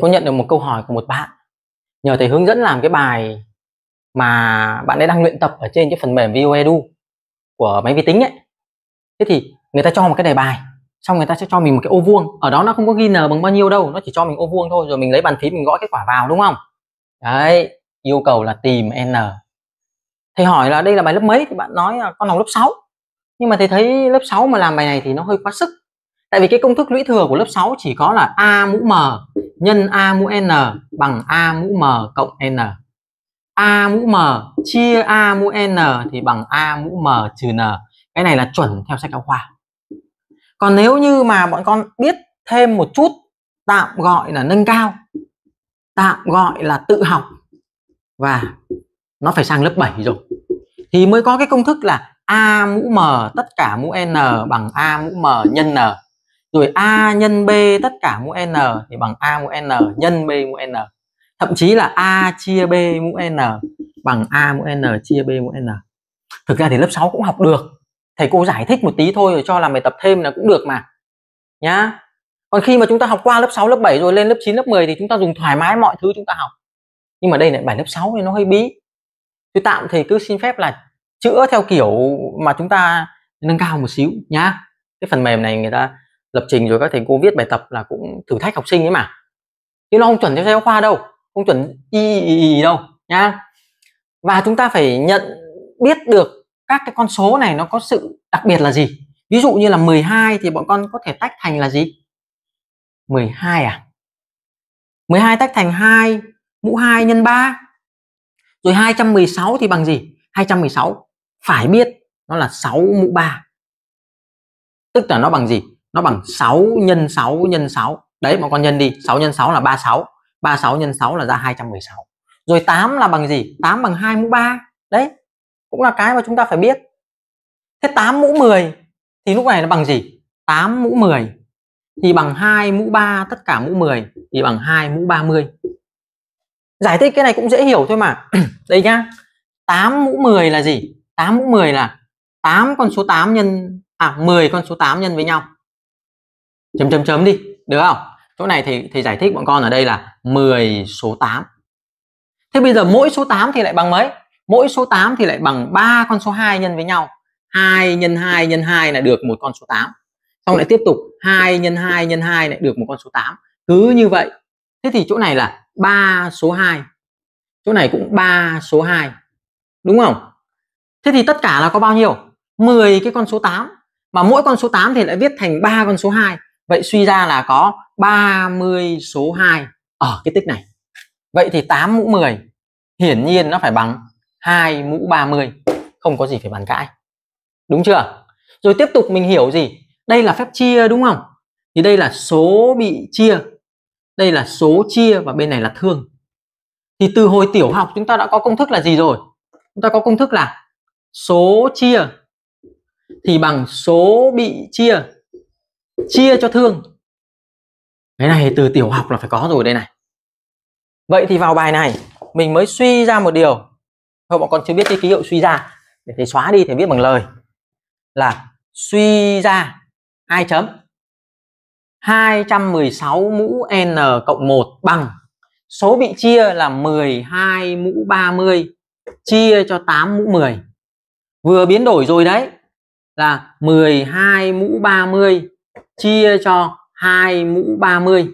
có nhận được một câu hỏi của một bạn. Nhờ thầy hướng dẫn làm cái bài mà bạn ấy đang luyện tập ở trên cái phần mềm VO Edu của máy vi tính ấy. Thế thì người ta cho một cái đề bài, xong người ta sẽ cho mình một cái ô vuông. Ở đó nó không có ghi n bằng bao nhiêu đâu, nó chỉ cho mình ô vuông thôi, rồi mình lấy bàn phím mình gõ kết quả vào, đúng không? Đấy, yêu cầu là tìm n. Thầy hỏi là đây là bài lớp mấy? Thì bạn nói là con học lớp 6 nhưng mà thầy thấy lớp 6 mà làm bài này thì nó hơi quá sức. Tại vì cái công thức lũy thừa của lớp 6 chỉ có là a mũ m nhân a mũ n bằng a mũ m cộng n. A mũ m chia a mũ n thì bằng a mũ m trừ n. Cái này là chuẩn theo sách giáo khoa. Còn nếu như mà bọn con biết thêm một chút, tạm gọi là nâng cao, tạm gọi là tự học, và nó phải sang lớp 7 rồi, thì mới có cái công thức là a mũ m, tất cả mũ n bằng a mũ m nhân n rồi a nhân b tất cả mũ n thì bằng a mũ n nhân b mũ n. Thậm chí là a chia b mũ n bằng a mũ n chia b mũ n. Thực ra thì lớp 6 cũng học được. Thầy cô giải thích một tí thôi rồi cho làm bài tập thêm là cũng được mà. Nhá. Còn khi mà chúng ta học qua lớp 6, lớp 7 rồi lên lớp 9, lớp 10 thì chúng ta dùng thoải mái mọi thứ chúng ta học. Nhưng mà đây lại bài lớp 6 thì nó hơi bí. Tôi tạm thầy cứ xin phép là chữa theo kiểu mà chúng ta nâng cao một xíu nhá. Cái phần mềm này người ta lập trình rồi các thầy cô viết bài tập là cũng thử thách học sinh ấy mà. Nhưng nó không chuẩn theo sách giáo khoa đâu không chuẩn y, y, y đâu nhá. Và chúng ta phải nhận biết được các cái con số này nó có sự đặc biệt là gì. Ví dụ như là 12 thì bọn con có thể tách thành là gì? 12 à? 12 tách thành 2 mũ 2 nhân 3 rồi 216 thì bằng gì? 216 phải biết nó là 6 mũ 3 tức là nó bằng gì? Nó bằng 6 nhân 6 nhân 6 đấy mà con nhân đi. 6 nhân 6 là 36 36 nhân 6 là ra 216 rồi 8 là bằng gì? 8 bằng 2 mũ 3 đấy, cũng là cái mà chúng ta phải biết. Thế 8 mũ 10 thì lúc này nó bằng gì? 8 mũ 10 thì bằng 2 mũ 3 tất cả mũ 10 thì bằng 2 mũ 30 giải thích cái này cũng dễ hiểu thôi mà. Đây nhá. 8 mũ 10 là gì? 8 mũ 10 là 8 con số 8 nhân à 10 con số 8 nhân với nhau chấm chấm chấm đi, được không? Chỗ này thì thầy giải thích bọn con ở đây là 10 số 8 thế bây giờ mỗi số 8 thì lại bằng mấy? Mỗi số 8 thì lại bằng ba con số 2 nhân với nhau. 2 nhân 2 nhân 2 là được một con số 8 xong lại tiếp tục 2 nhân 2 nhân 2 lại được một con số 8 cứ như vậy. Thế thì chỗ này là 3 số 2 chỗ này cũng 3 số 2 đúng không? Thế thì tất cả là có bao nhiêu? 10 cái con số 8 mà mỗi con số 8 thì lại viết thành ba con số 2 vậy suy ra là có 30 số 2 ở cái tích này. Vậy thì 8 mũ 10 hiển nhiên nó phải bằng 2 mũ 30 không có gì phải bàn cãi. Đúng chưa? Rồi tiếp tục mình hiểu gì? Đây là phép chia đúng không? Thì đây là số bị chia, đây là số chia và bên này là thương. Thì từ hồi tiểu học chúng ta đã có công thức là gì rồi? Chúng ta có công thức là số chia thì bằng số bị chia chia cho thương. Cái này từ tiểu học là phải có rồi đây này. Vậy thì vào bài này, mình mới suy ra một điều. Thôi, bọn con chưa biết cái ký hiệu suy ra. Để thầy xóa đi, thầy viết bằng lời. Là suy ra hai chấm. 216 mũ n cộng 1 bằng. Số bị chia là 12 mũ 30 chia cho 8 mũ 10 vừa biến đổi rồi đấy, là 12 mũ 30 chia cho 2 mũ 30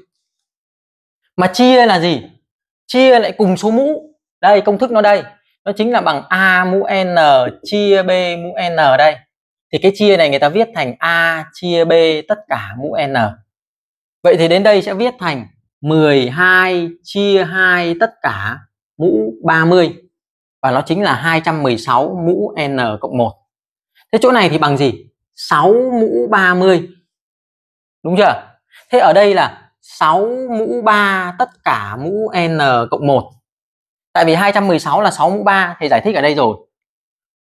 mà chia là gì? Chia lại cùng số mũ. Đây, công thức nó đây. Nó chính là bằng a mũ n chia b mũ n đây. Thì cái chia này người ta viết thành a chia b tất cả mũ n. Vậy thì đến đây sẽ viết thành 12 chia 2 tất cả mũ 30 và nó chính là 216 mũ n cộng 1 thế chỗ này thì bằng gì? 6 mũ 30 đúng chưa? Thế ở đây là 6 mũ 3 tất cả mũ n cộng 1 tại vì 216 là 6 mũ 3 thầy giải thích ở đây rồi.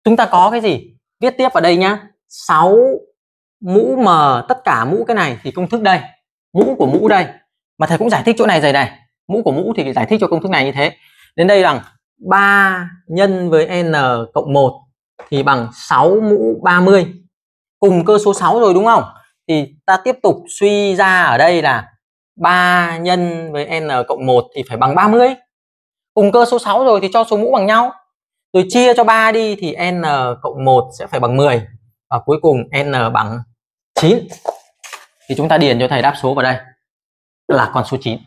Chúng ta có cái gì? Viết tiếp vào đây nhá. 6 mũ m, tất cả mũ cái này thì công thức đây. Mũ của mũ đây. Mà thầy cũng giải thích chỗ này rồi này. Mũ của mũ thì giải thích cho công thức này như thế. Đến đây rằng 3 nhân với n cộng 1 thì bằng 6 mũ 30 cùng cơ số 6 rồi đúng không? Thì ta tiếp tục suy ra ở đây là 3 nhân với n cộng 1 thì phải bằng 30 cùng cơ số 6 rồi thì cho số mũ bằng nhau. Rồi chia cho 3 đi thì n cộng 1 sẽ phải bằng 10 và cuối cùng n bằng 9 thì chúng ta điền cho thầy đáp số vào đây là con số 9